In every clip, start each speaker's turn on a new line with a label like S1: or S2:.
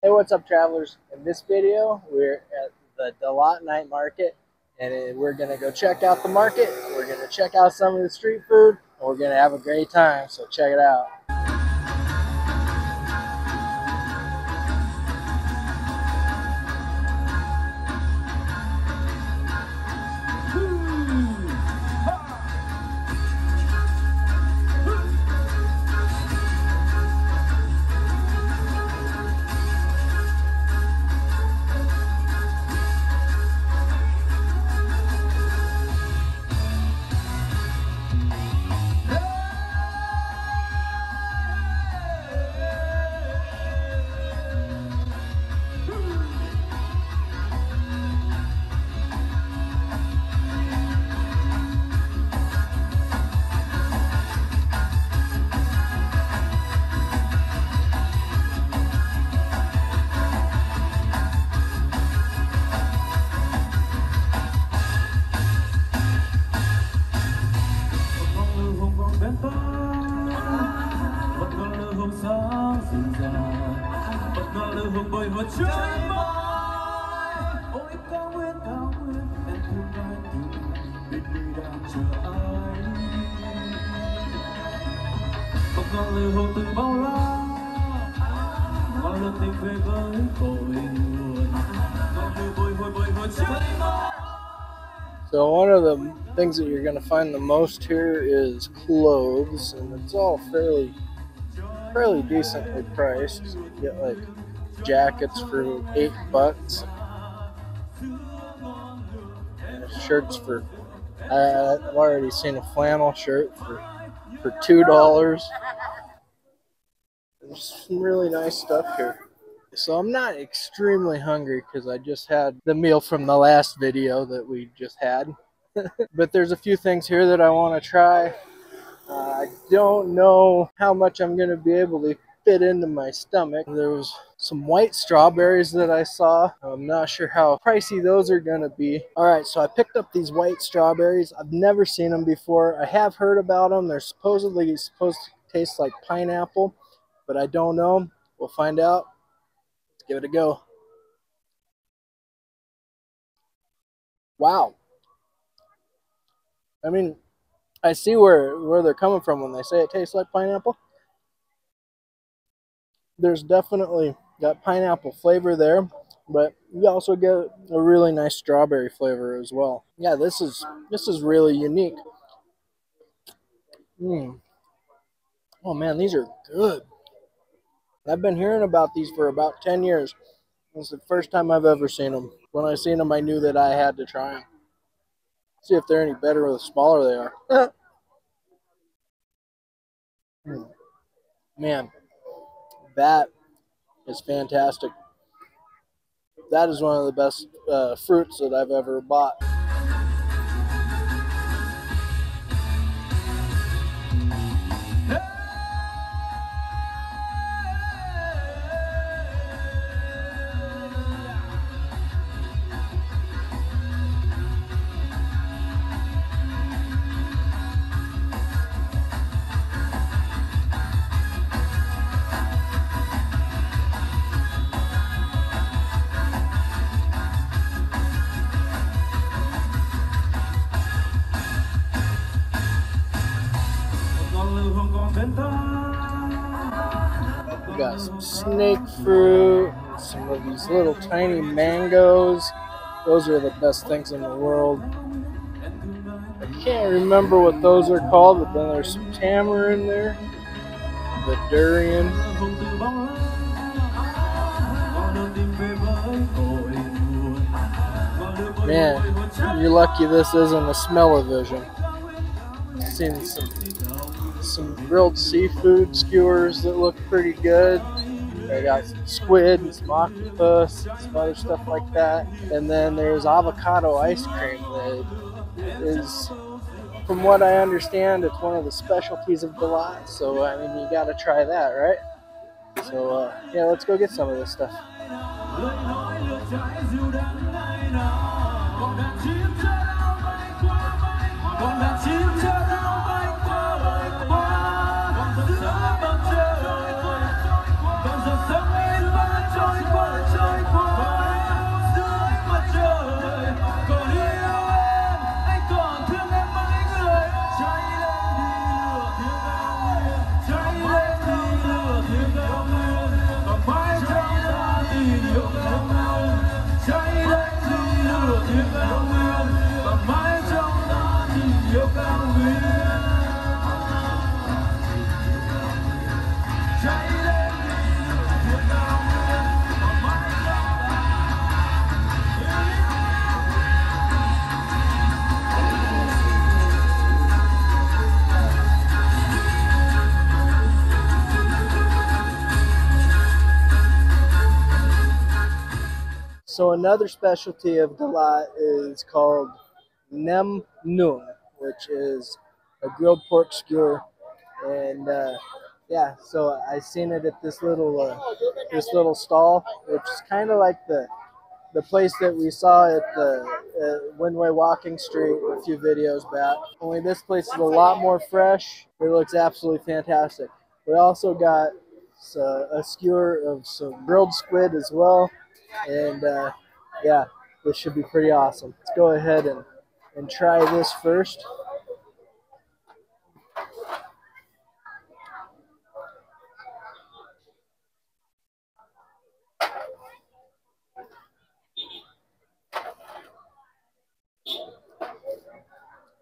S1: Hey, what's up, travelers? In this video, we're at the Dalat Night Market, and we're gonna go check out the market. We're gonna check out some of the street food, and we're gonna have a great time. So check it out. So one of the things that you're gonna find the most here is clothes, and it's all fairly, fairly decently priced. You get like jackets for eight bucks, shirts for. I, I've already seen a flannel shirt for for two dollars. There's some really nice stuff here. So I'm not extremely hungry because I just had the meal from the last video that we just had. but there's a few things here that I want to try. Uh, I don't know how much I'm going to be able to into my stomach. There was some white strawberries that I saw. I'm not sure how pricey those are going to be. All right, so I picked up these white strawberries. I've never seen them before. I have heard about them. They're supposedly supposed to taste like pineapple, but I don't know. We'll find out. Let's give it a go. Wow. I mean, I see where where they're coming from when they say it tastes like pineapple. There's definitely got pineapple flavor there, but you also get a really nice strawberry flavor as well. Yeah, this is this is really unique. Mm. Oh man, these are good. I've been hearing about these for about 10 years. It's the first time I've ever seen them. When I seen them, I knew that I had to try them. See if they're any better or the smaller they are. Hmm. Man, that is fantastic. That is one of the best uh, fruits that I've ever bought. Snake fruit, some of these little tiny mangoes. Those are the best things in the world. I can't remember what those are called, but then there's some tamarind there, the durian. Man, you're lucky this isn't a smell-o-vision. Seen some some grilled seafood skewers that look pretty good. I got some squid and some octopus, and some other stuff like that. And then there's avocado ice cream that is, from what I understand, it's one of the specialties of Dalat. So I mean, you got to try that, right? So uh, yeah, let's go get some of this stuff. So another specialty of Dalat is called Nem Nuong, which is a grilled pork skewer, and uh, yeah, so I seen it at this little uh, this little stall, which is kind of like the the place that we saw at the uh, Windway Walking Street a few videos back. Only this place is a lot more fresh. It looks absolutely fantastic. We also got uh, a skewer of some grilled squid as well, and uh, yeah, this should be pretty awesome. Let's go ahead and, and try this first.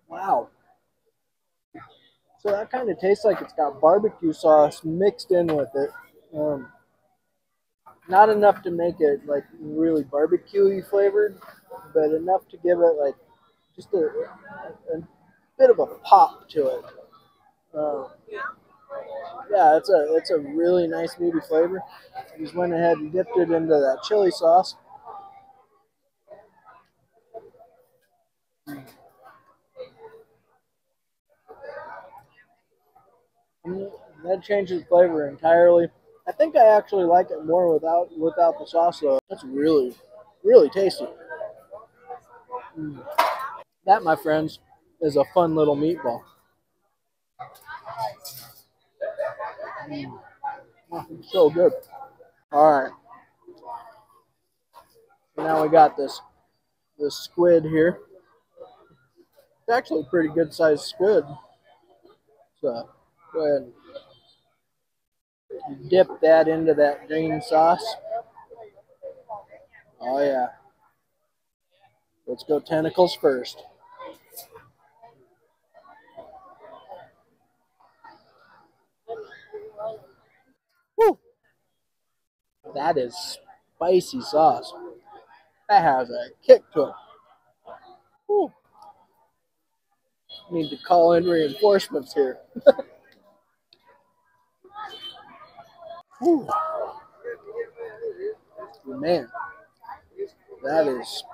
S1: Wow. So that kind of tastes like it's got barbecue sauce mixed in with it. Um, not enough to make it like really barbecue flavored, but enough to give it like just a, a, bit of a pop to it. Um, yeah, it's a it's a really nice meaty flavor. Just went ahead and dipped it into that chili sauce. Mm, That changes flavor entirely. I think I actually like it more without without the sauce though. That's really, really tasty. Mm. That, my friends, is a fun little meatball. Mm. Oh, so good. All right. Now we got this this squid here. It's actually a pretty good sized squid. So go ahead dip that into that green sauce. Oh yeah. Let's go tentacles first. Woo! That is spicy sauce. That has a kick to it. Woo! Need to call in reinforcements here. Whew. Man, that is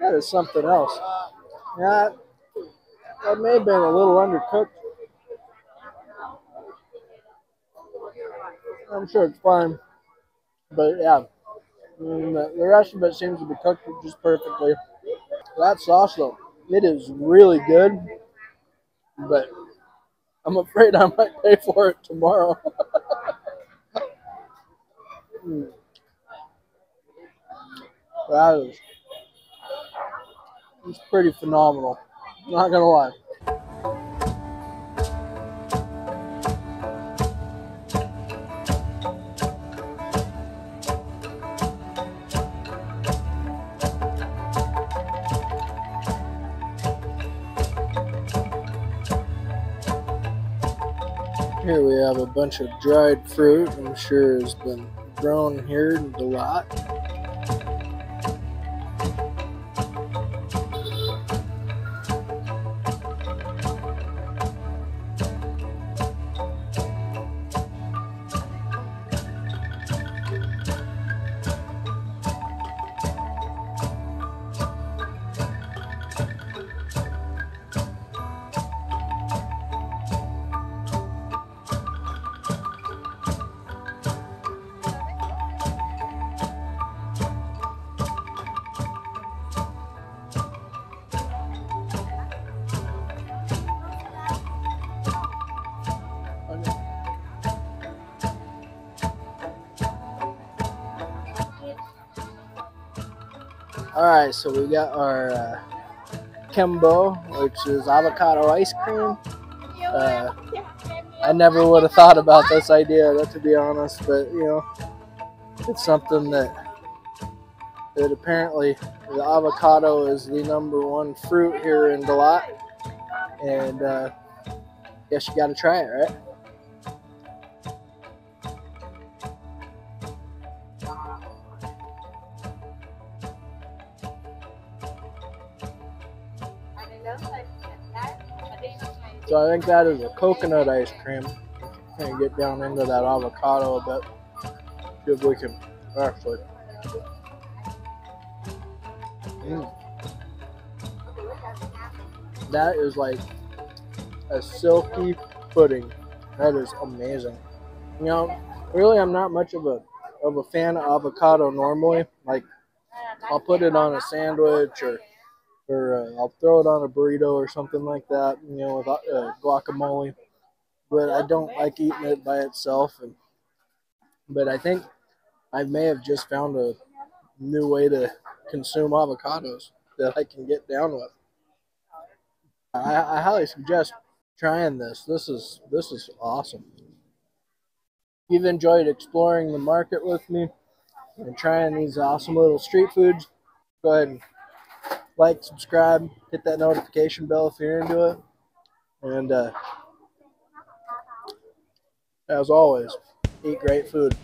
S1: that is something else. Yeah, that may have been a little undercooked. I'm sure it's fine, but yeah, mm, the the rest of it seems to be cooked just perfectly. That sauce though, it is really good, but I'm afraid I might pay for it tomorrow. Mm. That is it's pretty phenomenal. Not gonna lie. Here we have a bunch of dried fruit. I'm sure has been grown here a lot. All right, so we got our uh, Kem Bo, which is avocado ice cream. Uh, I never would have thought about this idea, to be honest, but you know, it's something that that apparently the avocado is the number one fruit here in Dalat, and uh, guess you got to try it, right? So I think that is a coconut ice cream. Of get down into that avocado a bit. See if we can actually Mm. That is like a silky pudding. That is amazing. You know, really, I'm not much of a of a fan of avocado normally. Like, I'll put it on a sandwich or or uh, I'll throw it on a burrito or something like that. You know, with uh, guacamole. But I don't like eating it by itself. And but I think I may have just found a new way to consume avocados that I can get down with. I, I highly suggest trying this. This is this is awesome. You've enjoyed exploring the market with me and trying these awesome little street foods, go ahead and like, subscribe, hit that notification bell if you're into it. And uh, as always, eat great food.